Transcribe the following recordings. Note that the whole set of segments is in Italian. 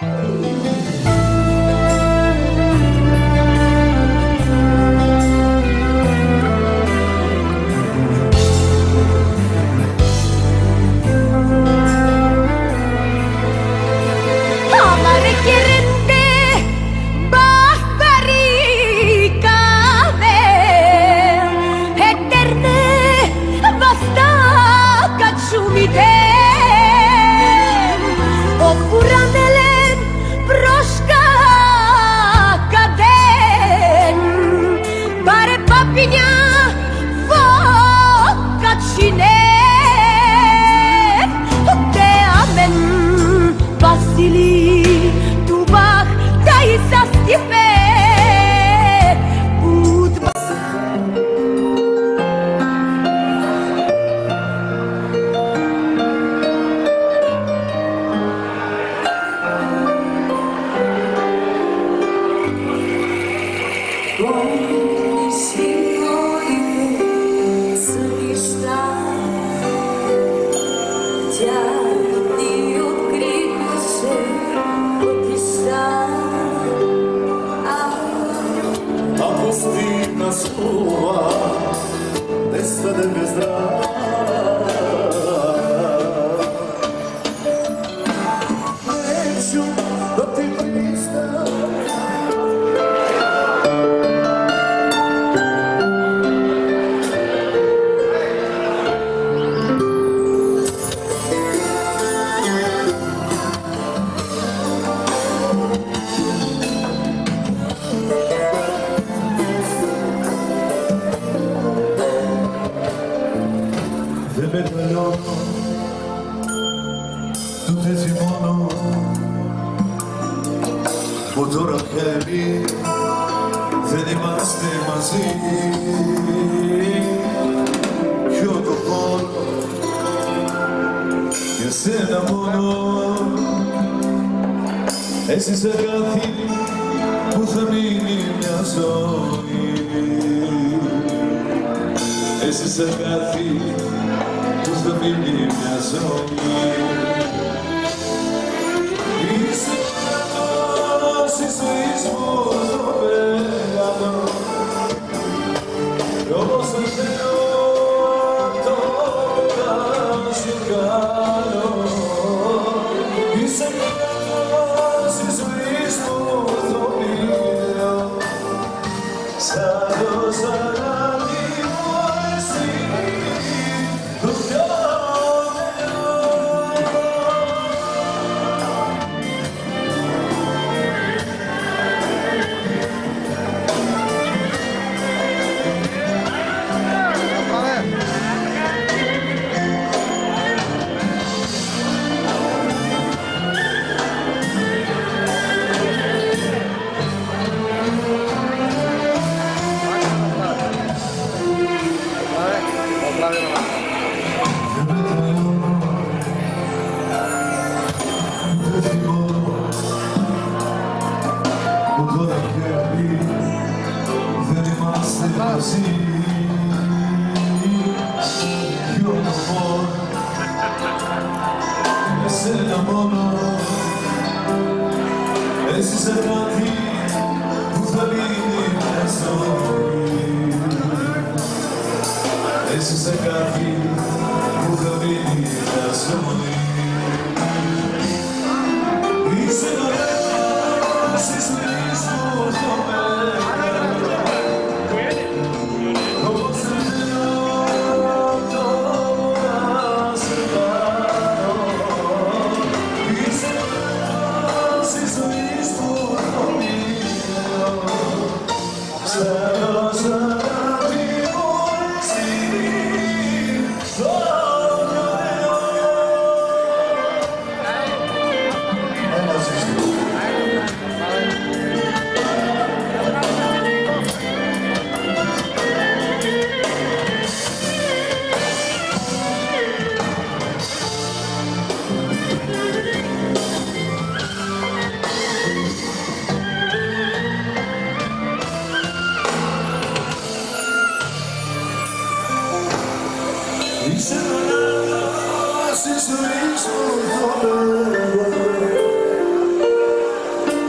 Música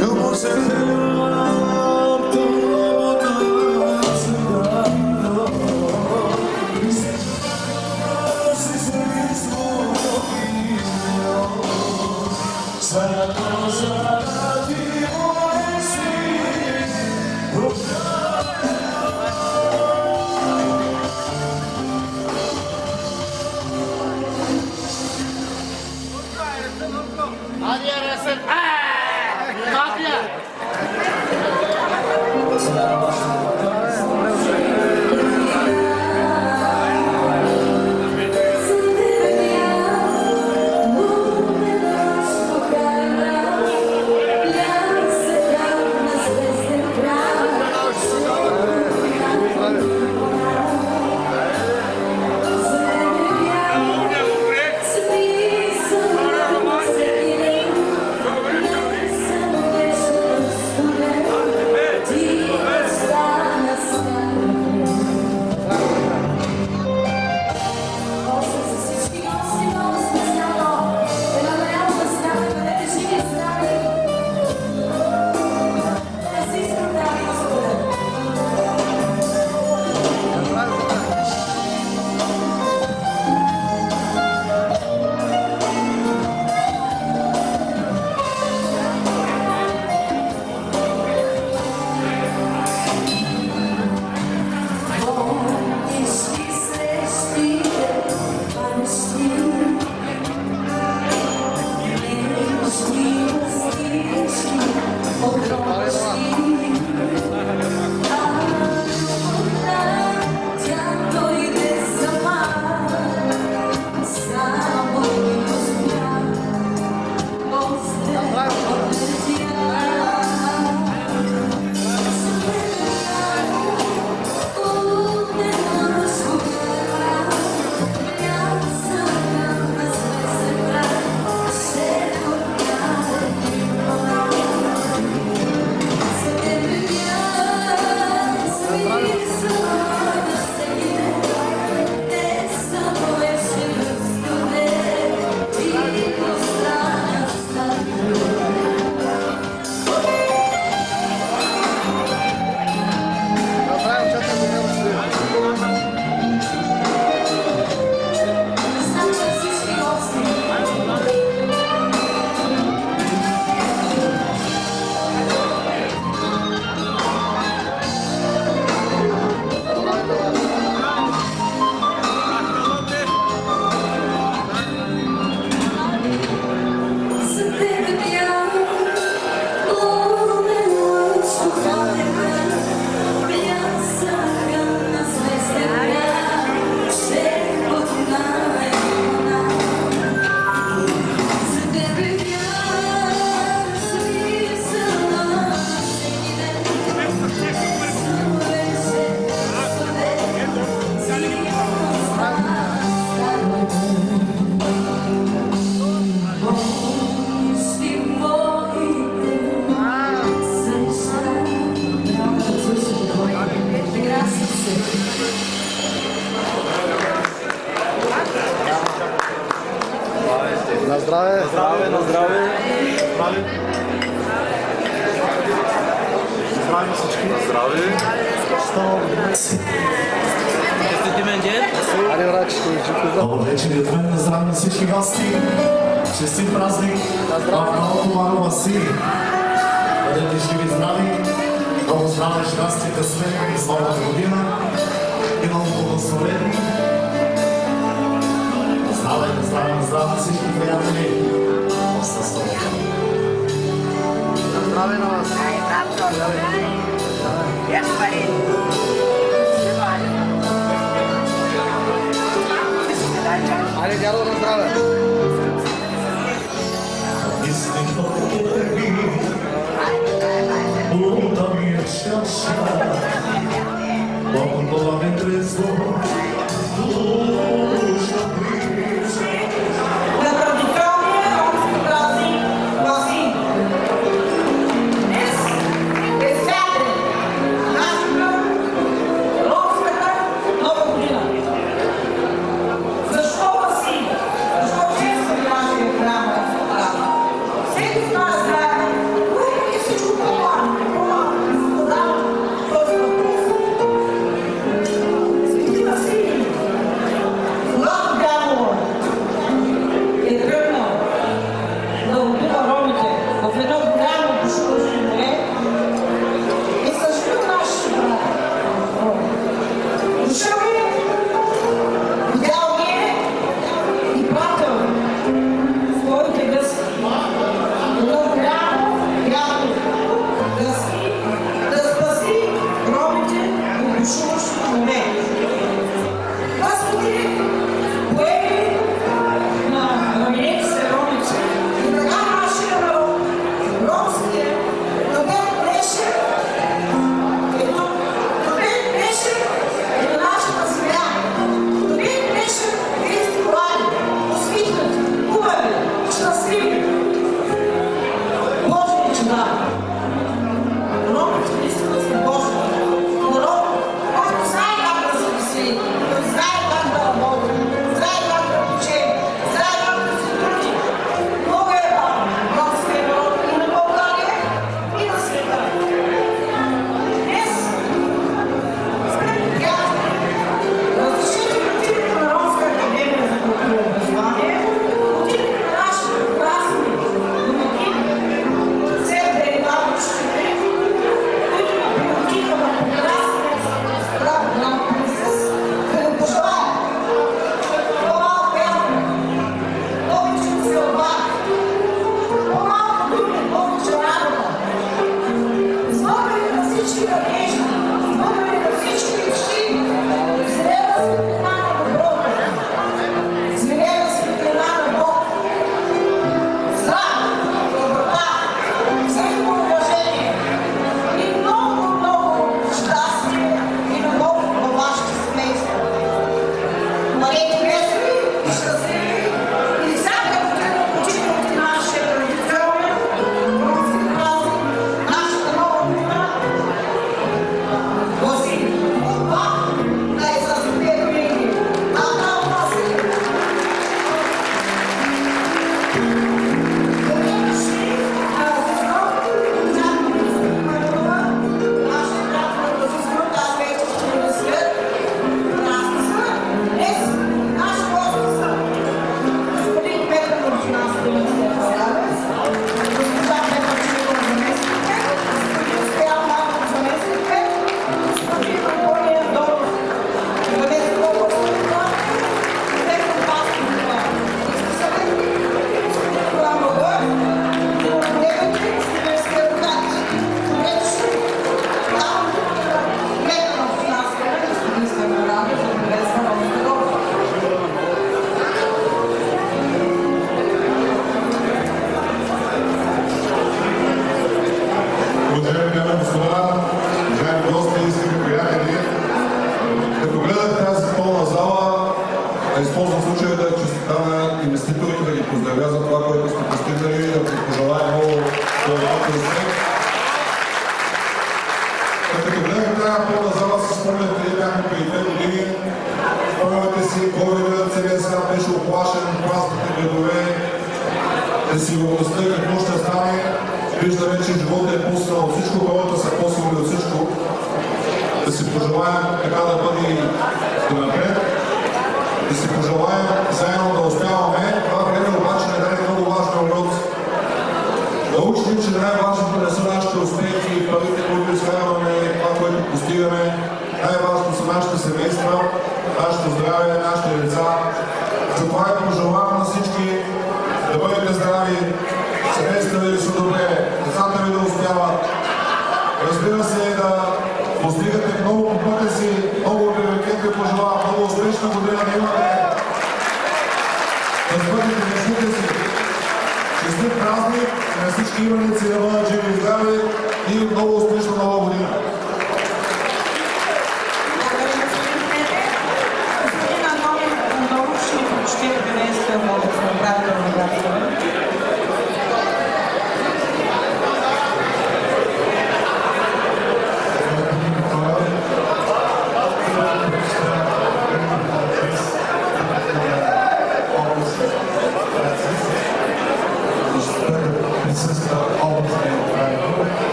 Como se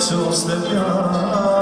srcu ostavlja.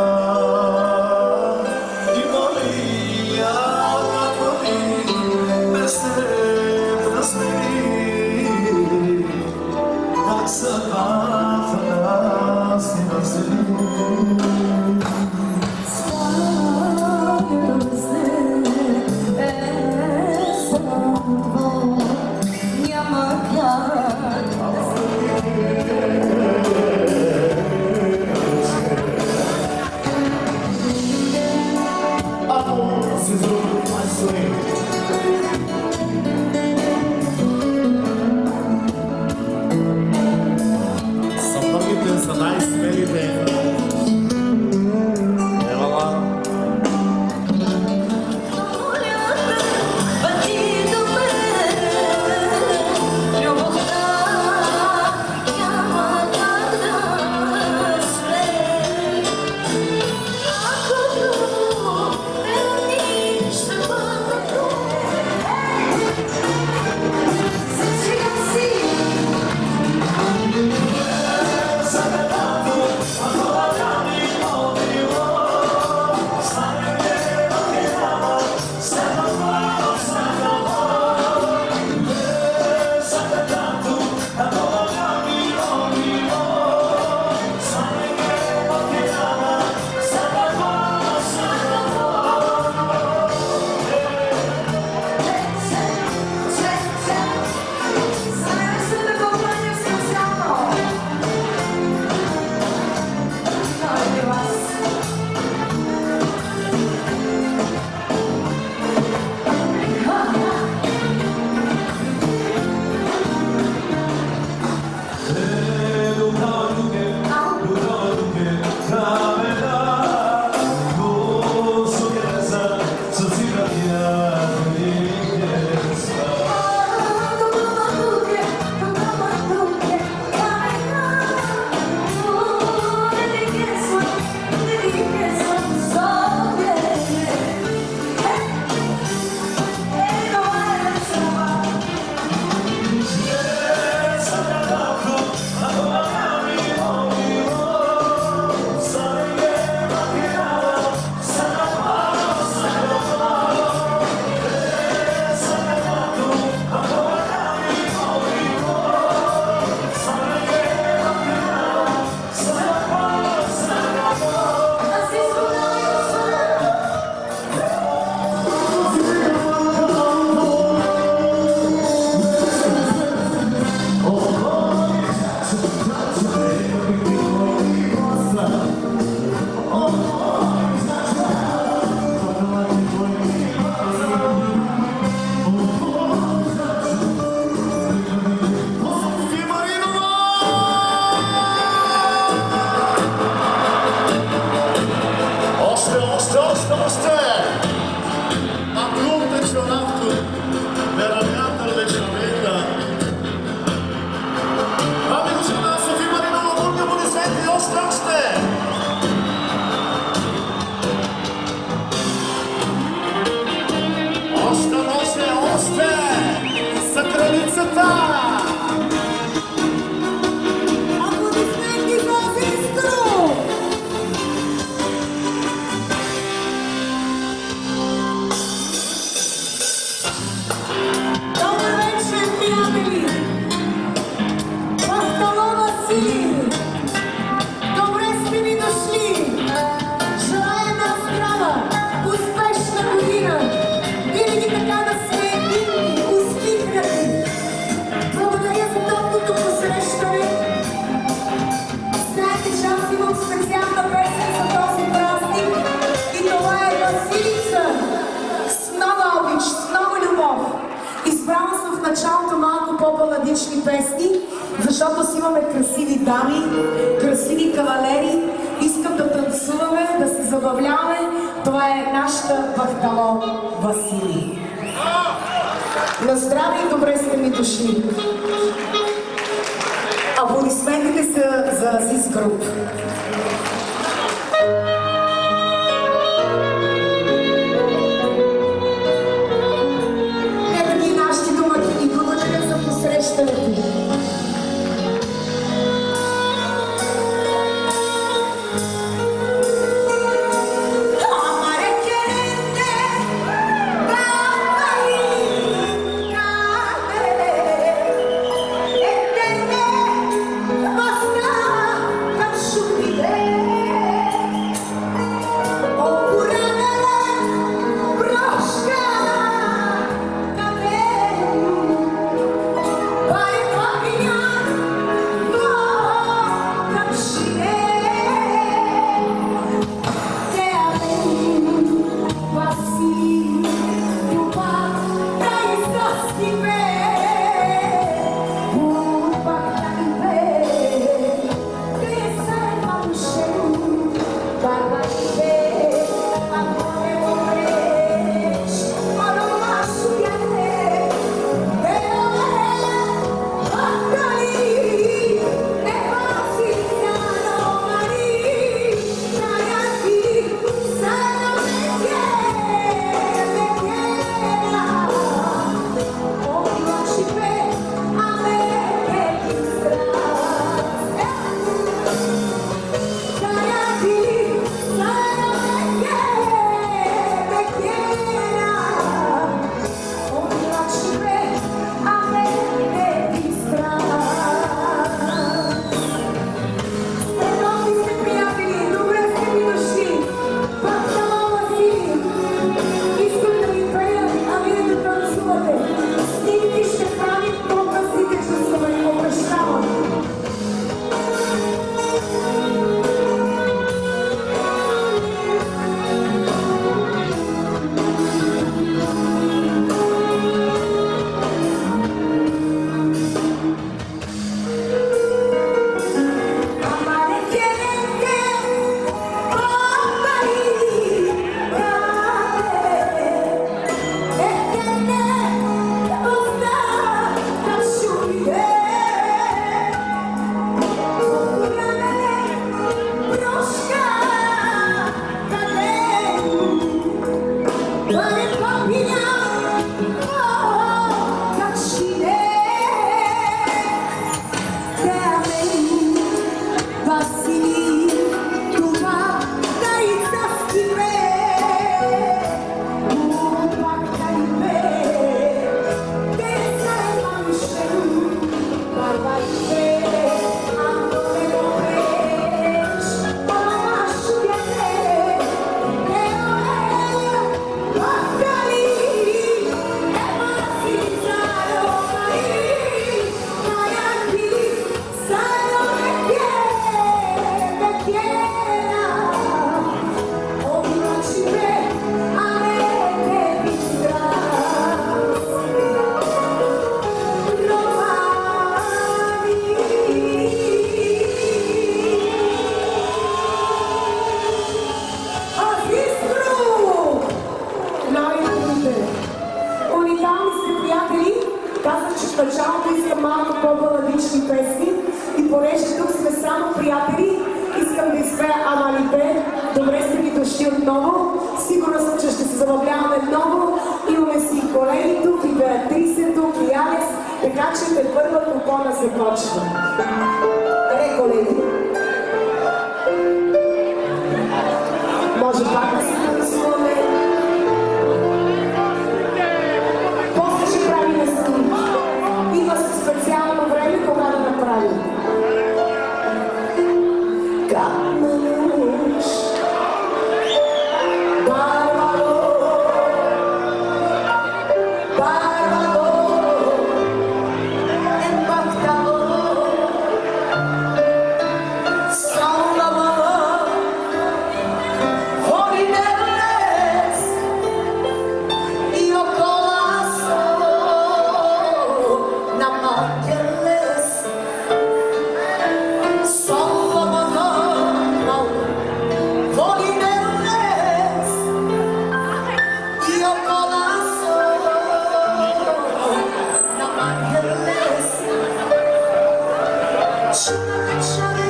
什么感受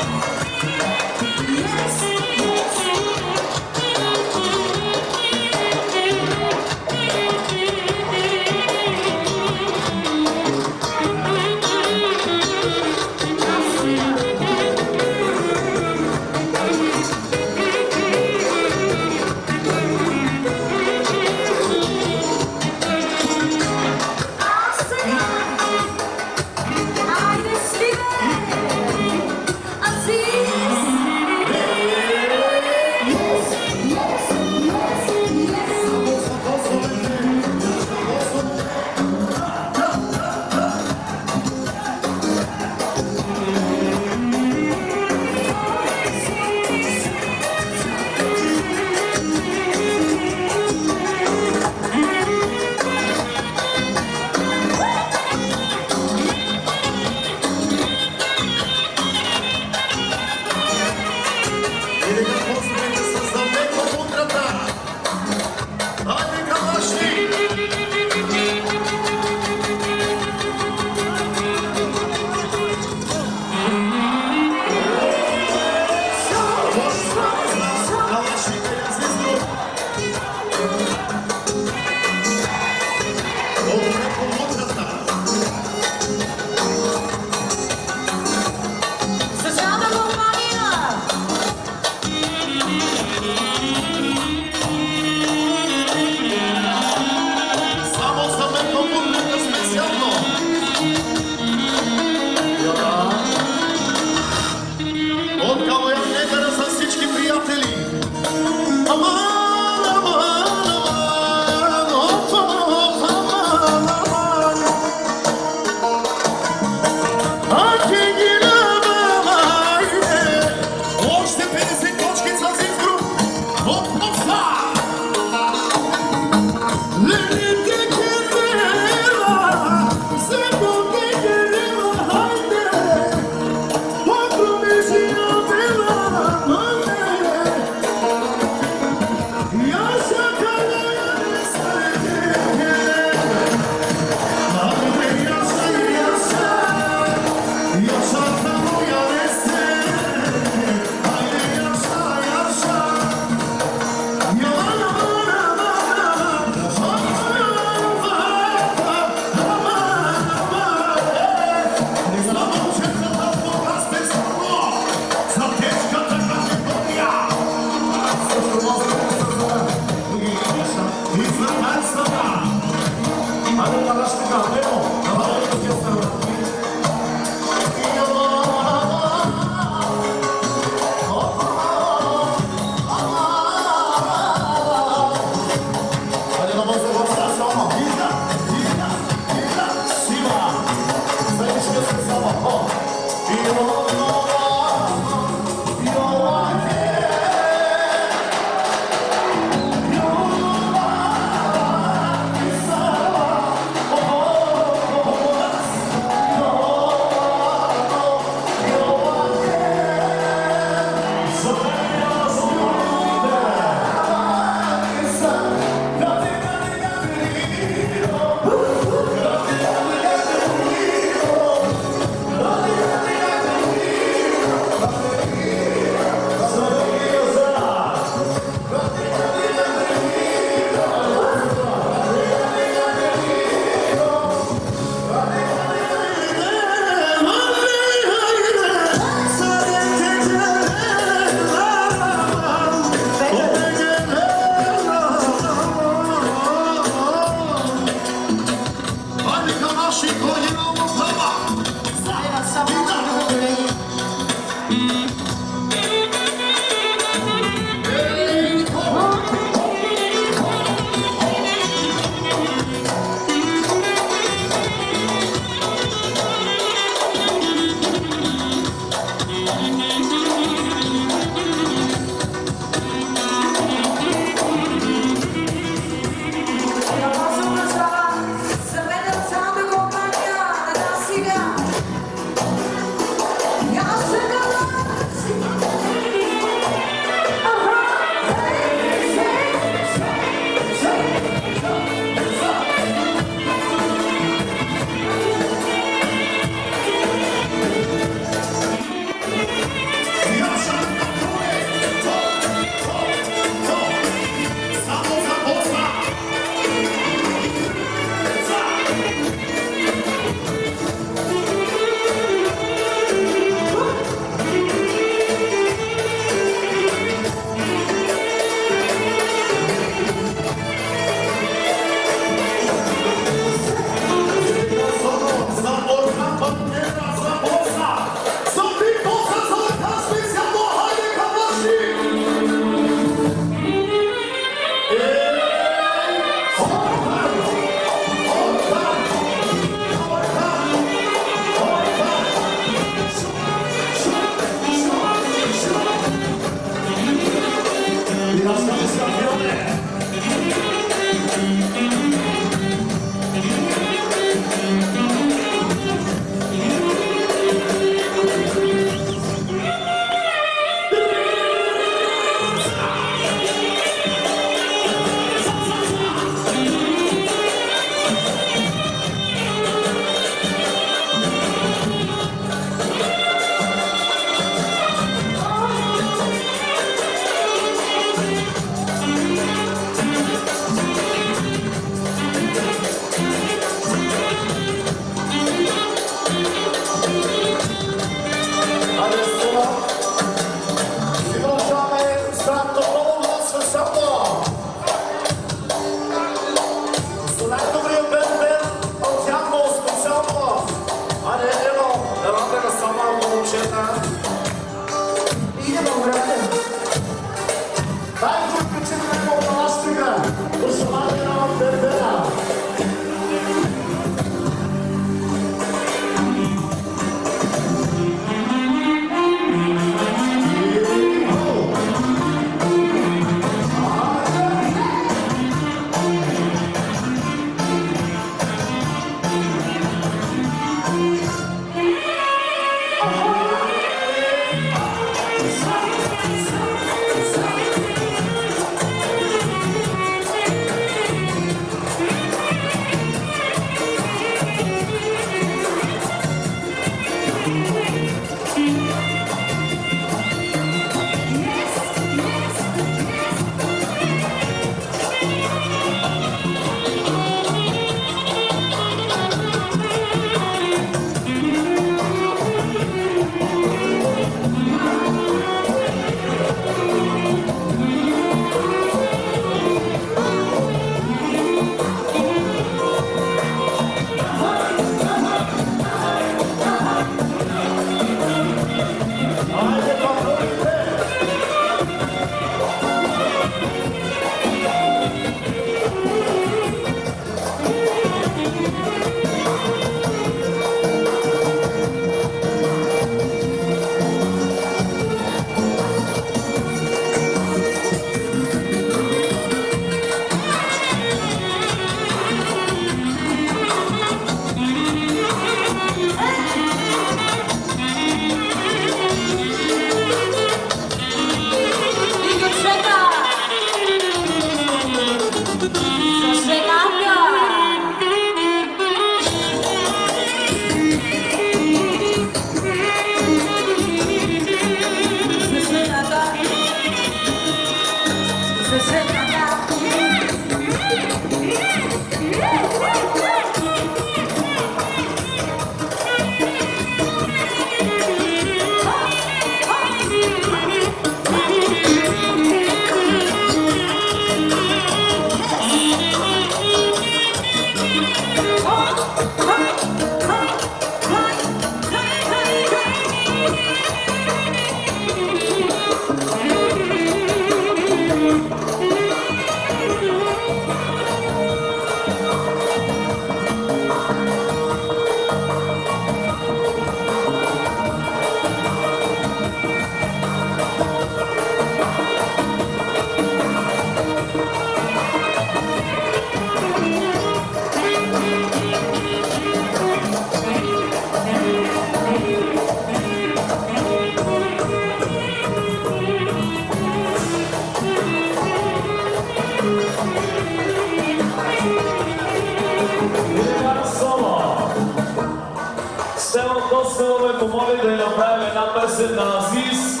да направим една песен на Азис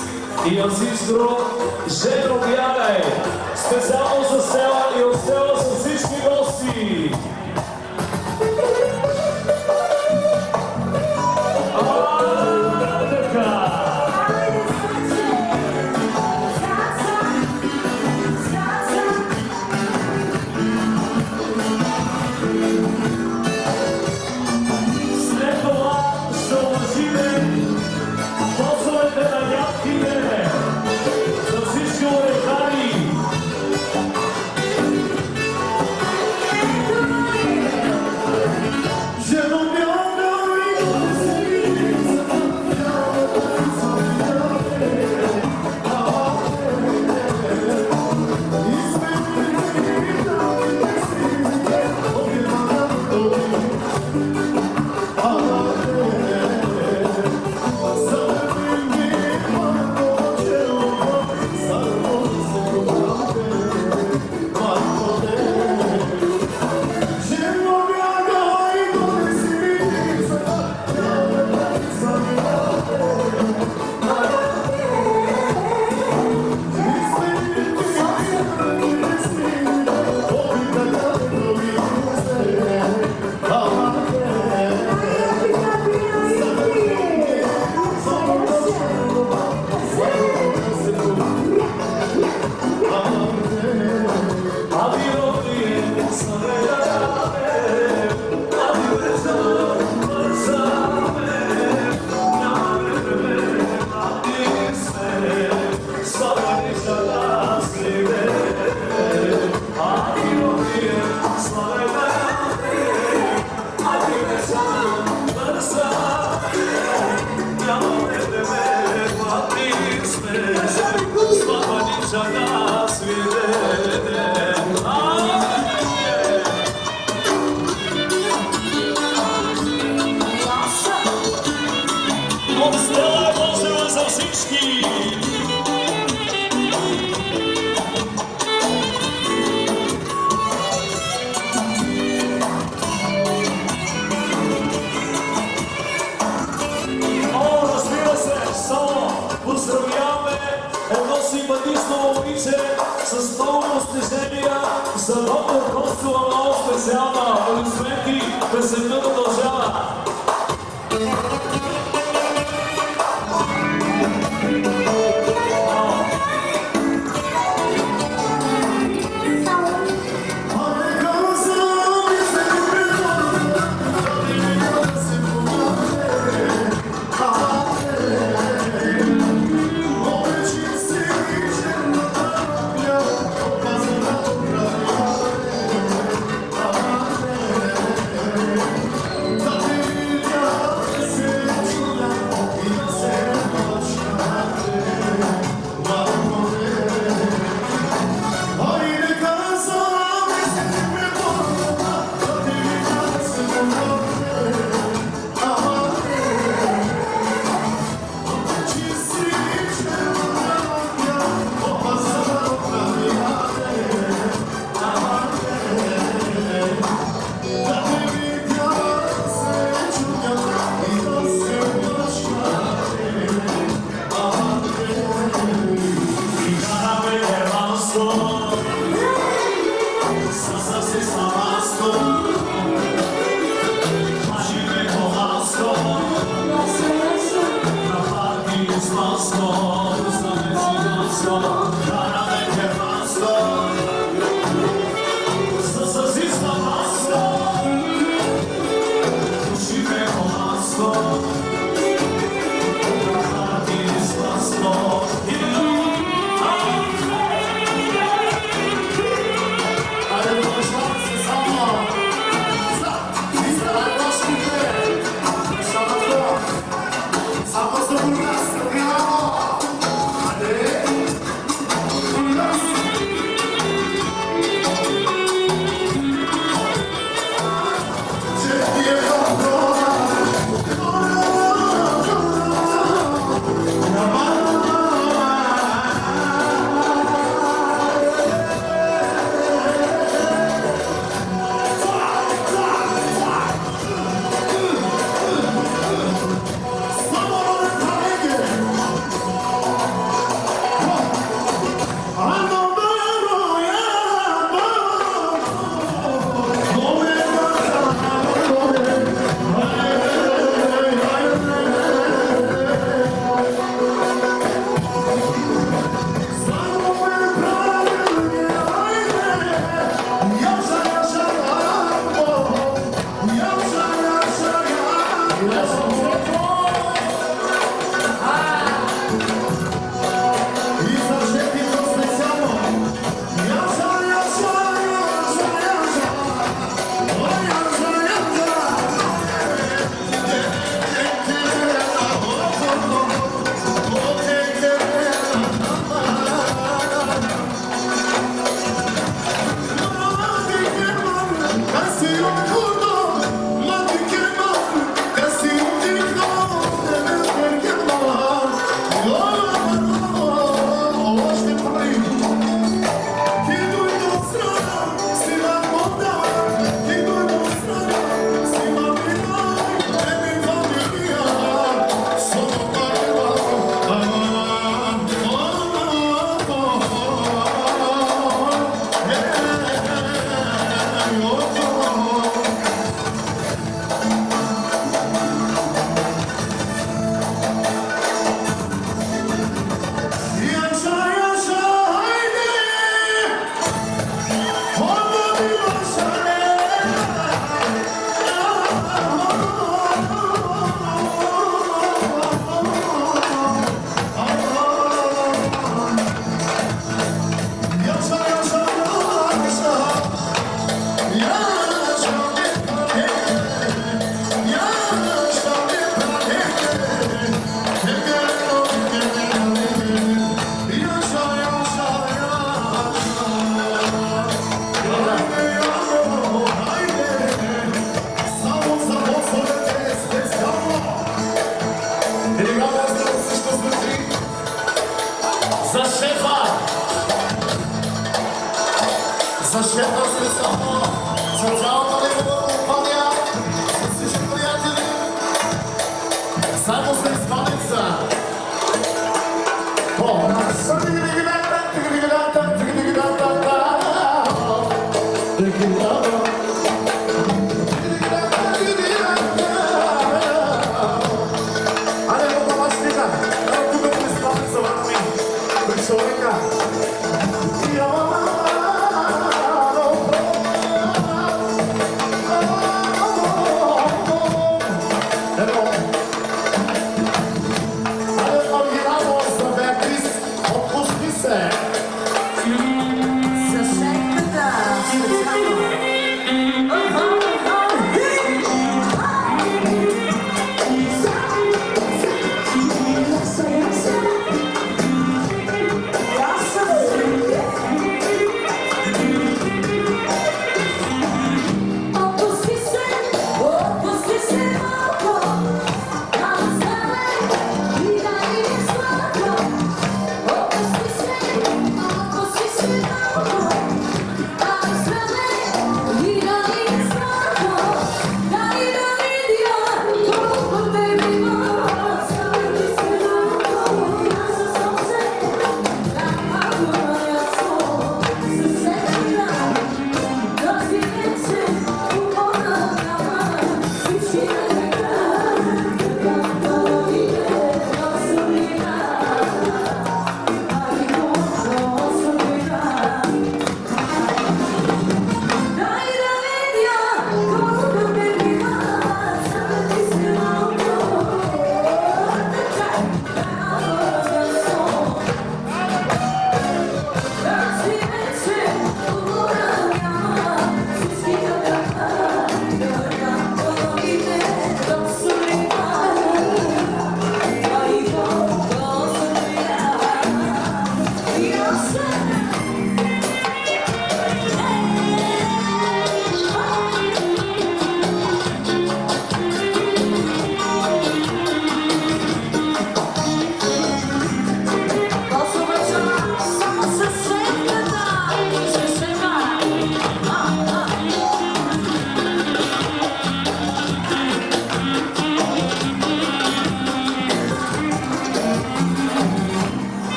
и Азис Гру. Жено Бягай, специално за села и от села за всички гости.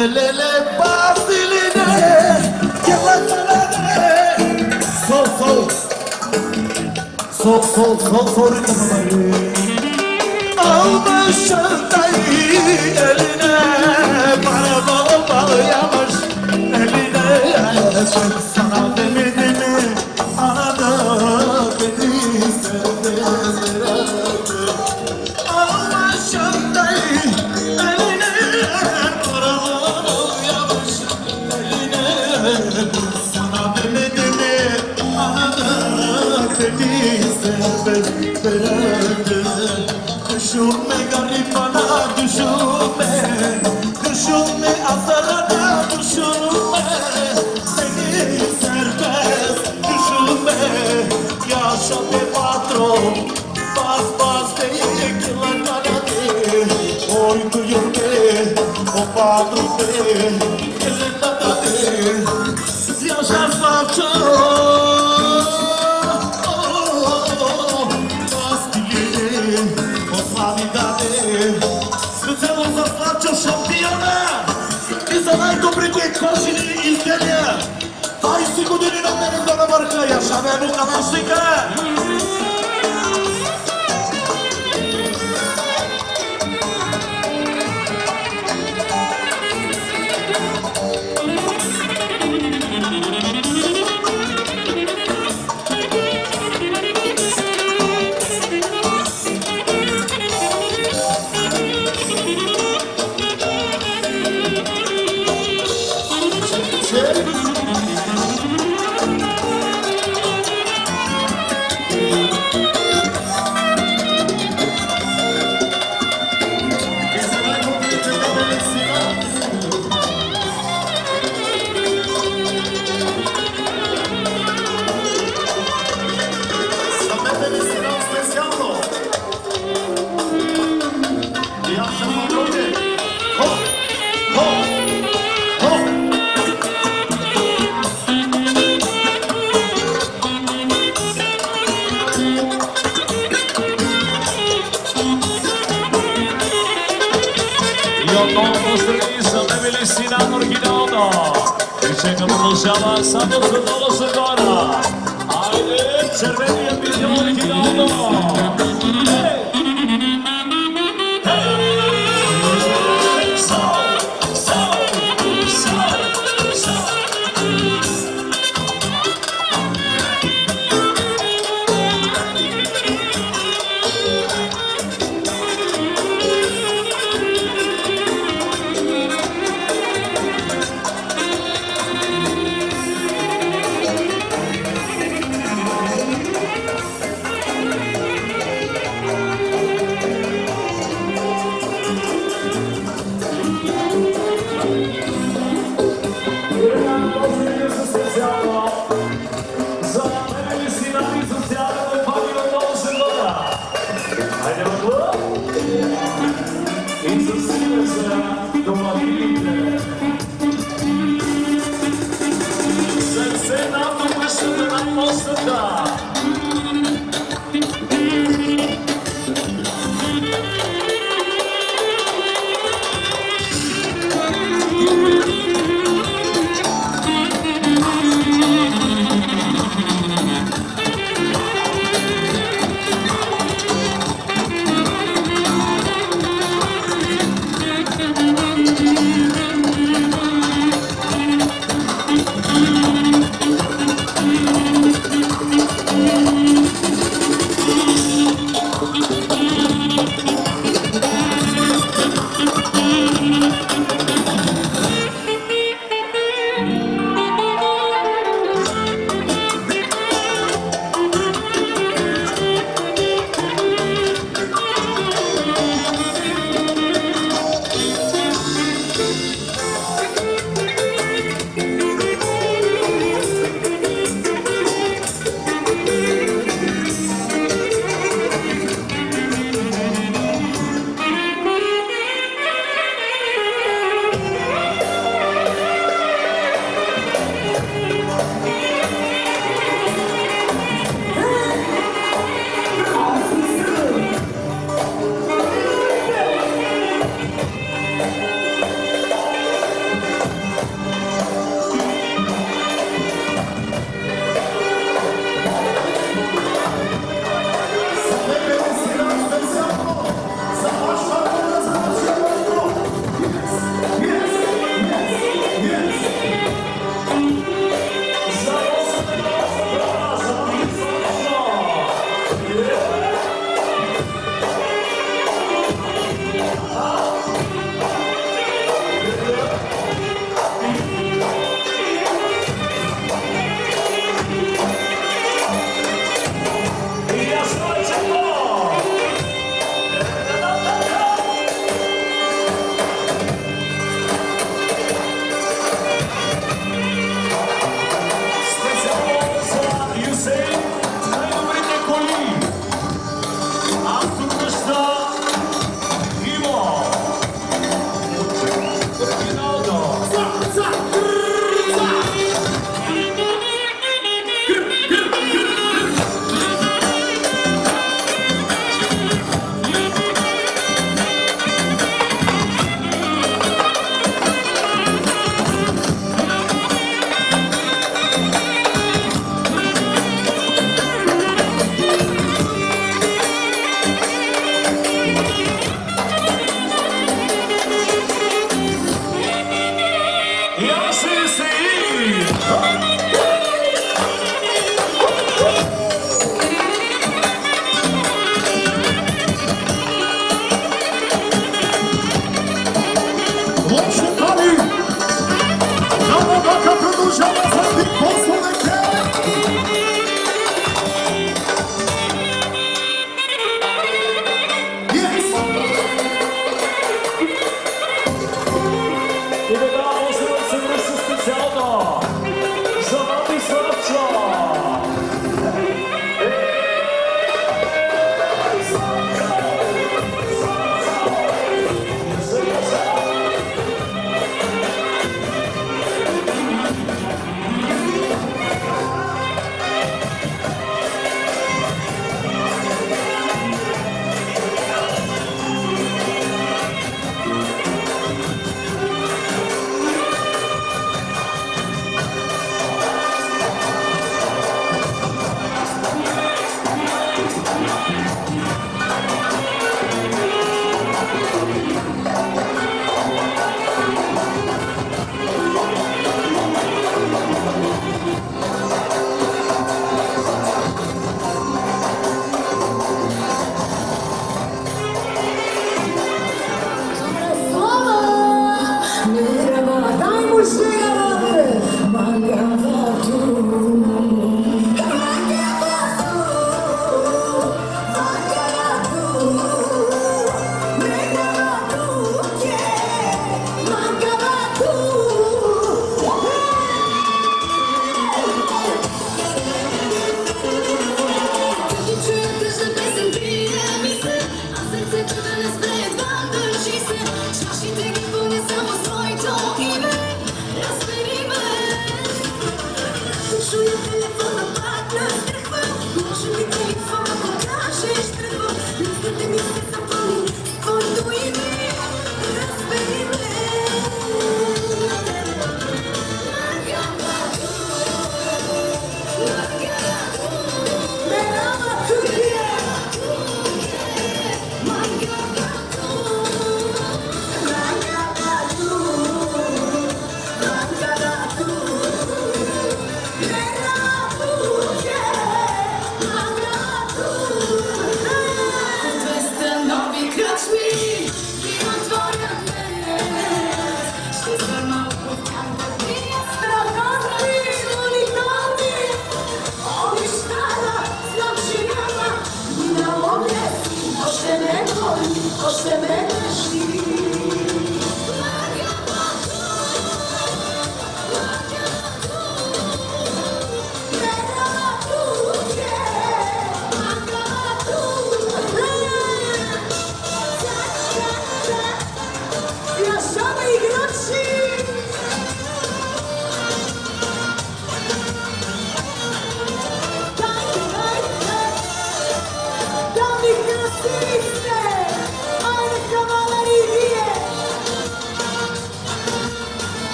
Elele basiline Yavaşlara Sol sol. Sol sol sol sol. Almışım dayı eline. Bana baba yavaş Eline Sana demin așa pe patron Pas, pas de echi la canate Oi tu iube, o patru pe Prezentate, zi așa faccio. Faccio championat! Ti sarai coprito i cosci in Italia! sabemos que a música? Salvação, Deus do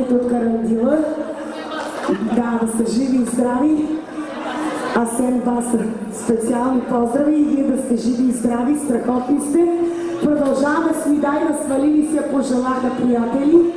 поздрави от Карандила. Да, да са живи и здрави. Асен Басър, специални поздрави и вие да сте живи и здрави, страхотни сте. Продължаваме с Мидай на свалили се пожелаха приятели.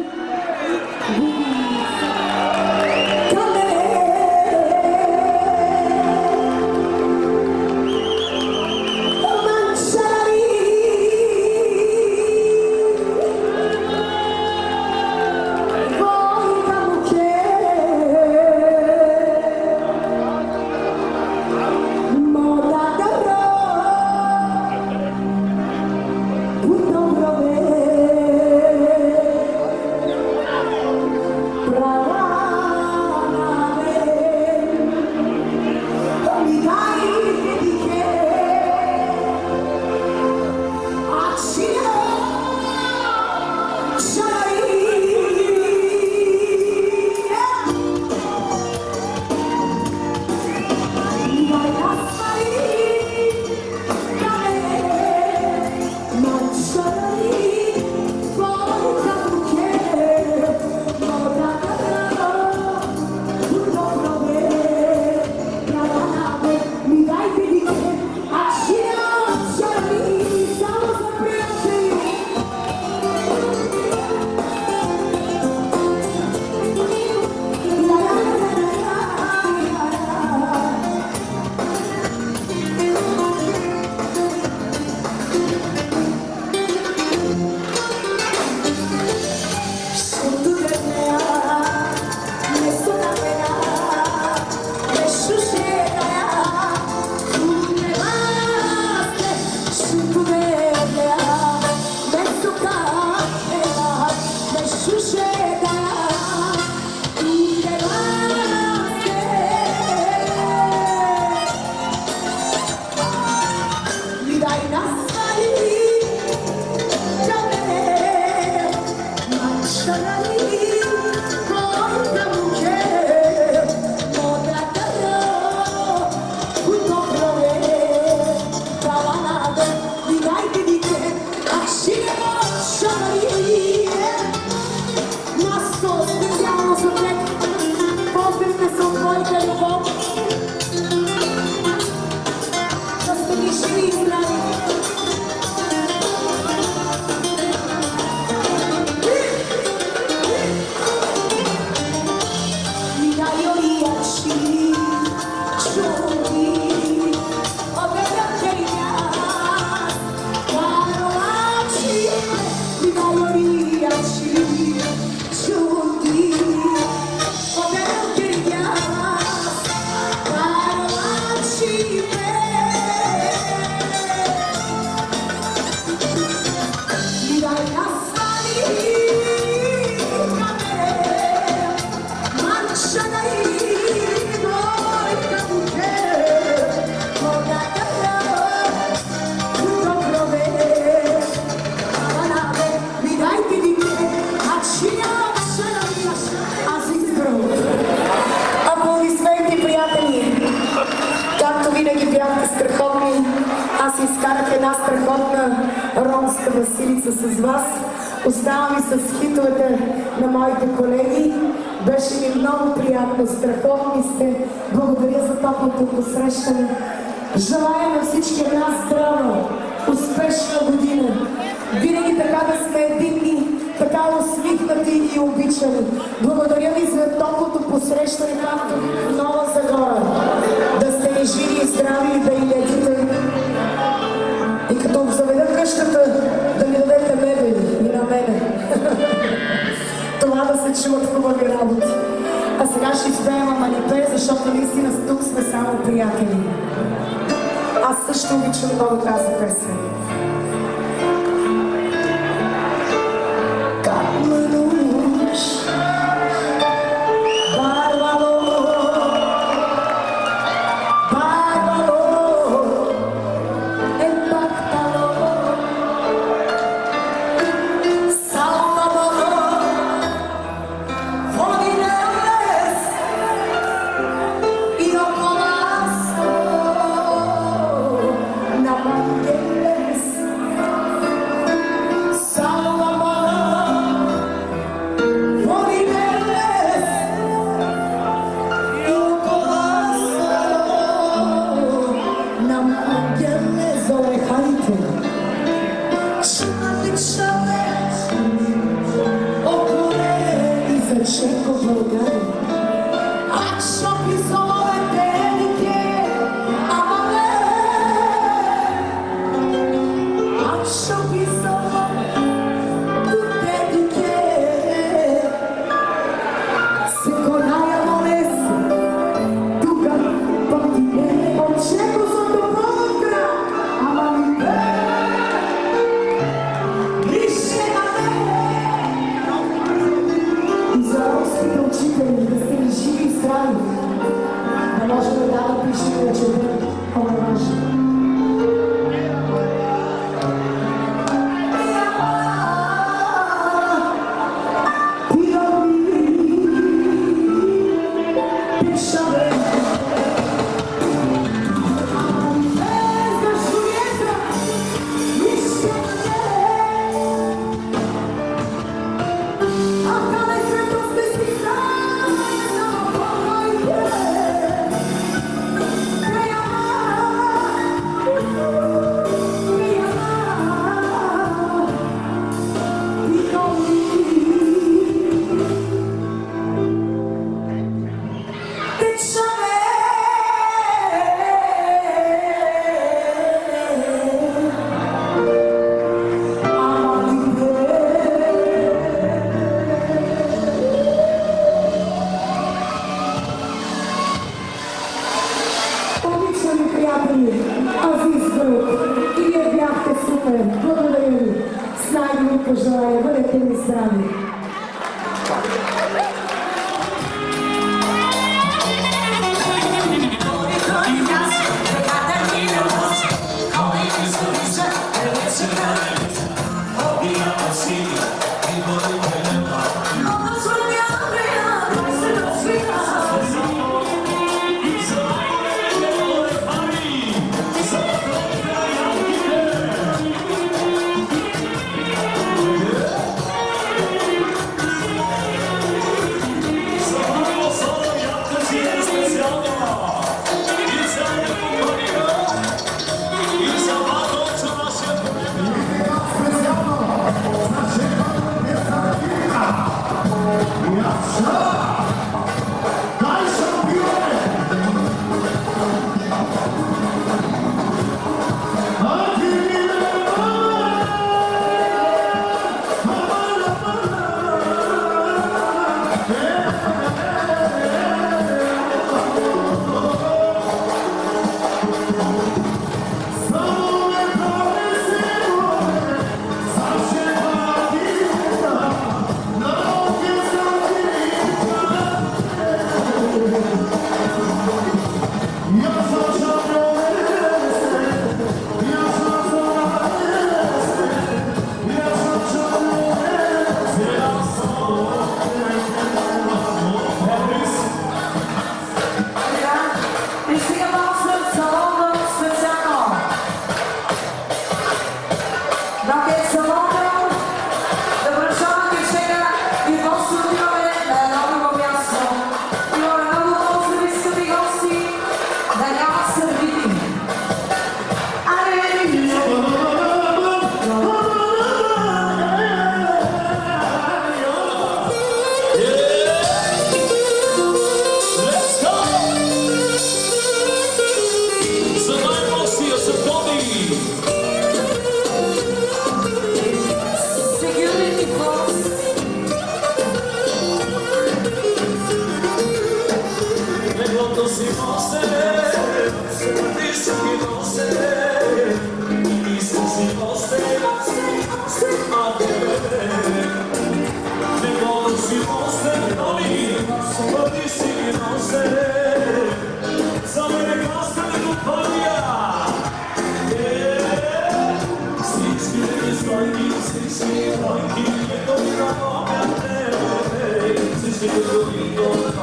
Still be on the